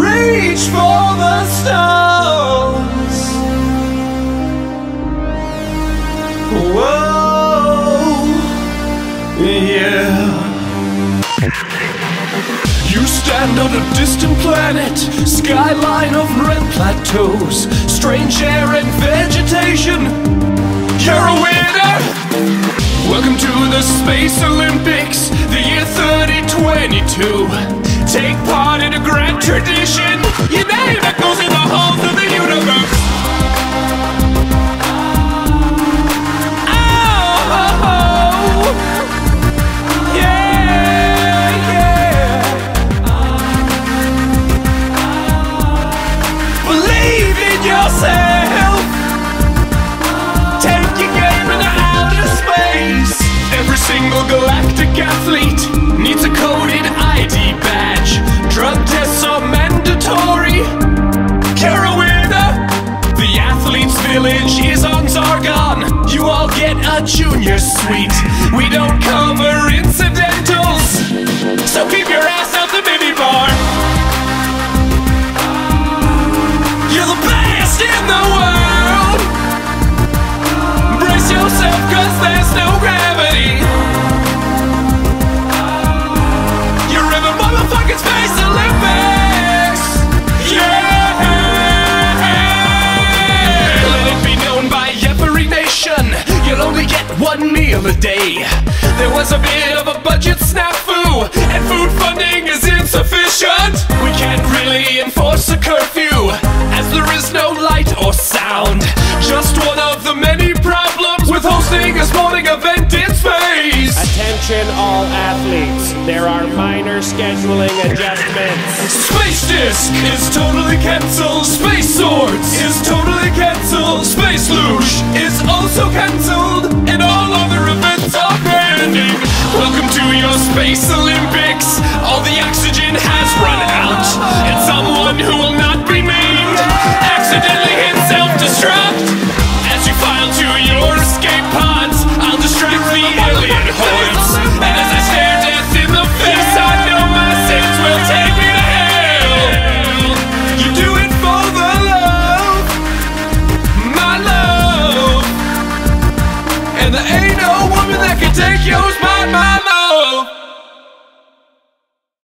Reach for the stars. Whoa, yeah. You stand on a distant planet, skyline of red plateaus, strange air and vegetation. You're a winner! Welcome to the Space Olympics, the year 3022. Take part in a grand tradition. Single galactic athlete needs a coded ID badge. Drug tests are mandatory. You're a winner. The athlete's village is on Zargon. You all get a junior suite. We don't cover incidentals. One meal a day. There was a bit of a budget snafu, and food funding is insufficient. We can't really enforce a curfew, as there is no light or sound. Just one of the many problems with hosting a sporting event in space. Attention all athletes. There are minor scheduling adjustments. Space Disc is totally cancelled. Space Swords is totally cancelled. Space Luge is also cancelled. your space Olympics. All the oxygen has run out, and someone who will not be named accidentally hit self-destruct. As you file to your escape pods, I'll distract the alien hordes. And as I stare death in the face, I know my sins will take me to hell. You do it for the love, my love, and there ain't no woman that can take yours but mine.